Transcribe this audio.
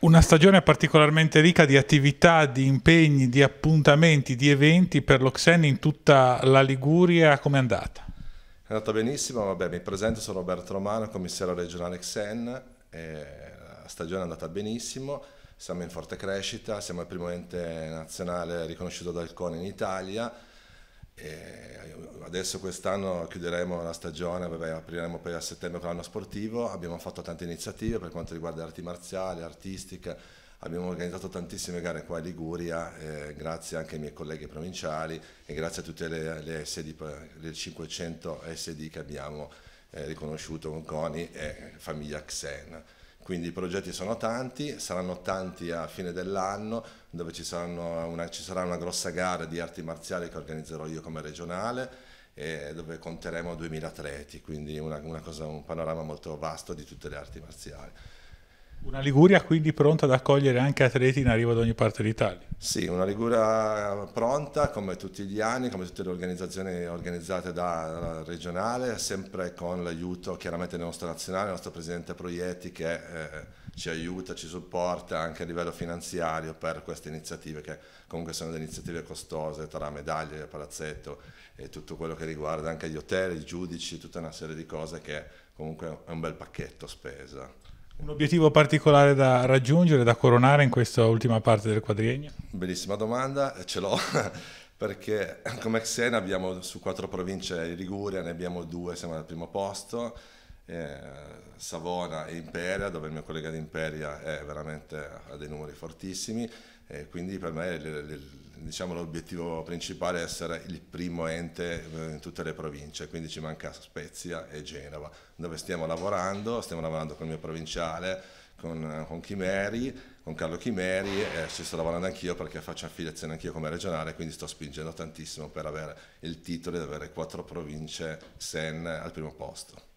Una stagione particolarmente ricca di attività, di impegni, di appuntamenti, di eventi per l'Oxen in tutta la Liguria. Come è andata? È andata benissimo, vabbè, mi presento, sono Roberto Romano, commissario regionale Xen, la stagione è andata benissimo, siamo in forte crescita, siamo il primo ente nazionale riconosciuto dal CONE in Italia, adesso quest'anno chiuderemo la stagione, vabbè, apriremo poi a settembre con l'anno sportivo, abbiamo fatto tante iniziative per quanto riguarda arti marziali, artistica, abbiamo organizzato tantissime gare qua in Liguria, eh, grazie anche ai miei colleghi provinciali e grazie a tutte le, le SD, le 500 SD che abbiamo eh, riconosciuto con CONI e famiglia Xen. Quindi i progetti sono tanti, saranno tanti a fine dell'anno, dove ci, una, ci, sarà una grossa gara di arti marziali che organizzerò io come regionale, dove conteremo 2000 atleti, quindi una, una cosa, un panorama molto vasto di tutte le arti marziali. Una Liguria quindi pronta ad accogliere anche atleti in arrivo da ogni parte d'Italia? Sì, una Liguria pronta come tutti gli anni, come tutte le organizzazioni organizzate da regionale, sempre con l'aiuto chiaramente del nostro nazionale, del nostro presidente Proietti che eh, ci aiuta, ci supporta anche a livello finanziario per queste iniziative che comunque sono delle iniziative costose tra medaglie, palazzetto e tutto quello che riguarda anche gli hotel, i giudici, tutta una serie di cose che comunque è un bel pacchetto spesa. Un obiettivo particolare da raggiungere, da coronare in questa ultima parte del quadriennio? Bellissima domanda, ce l'ho perché come Xena abbiamo su quattro province in Liguria, ne abbiamo due, siamo al primo posto, eh, Savona e Imperia, dove il mio collega di Imperia è veramente ha dei numeri fortissimi e quindi per me diciamo, l'obiettivo principale è essere il primo ente eh, in tutte le province, quindi ci manca Spezia e Genova, dove stiamo lavorando, stiamo lavorando con il mio provinciale, con, con Chimeri, con Carlo Chimeri e ci sto lavorando anch'io perché faccio affiliazione anch'io come regionale, quindi sto spingendo tantissimo per avere il titolo di avere quattro province SEN al primo posto.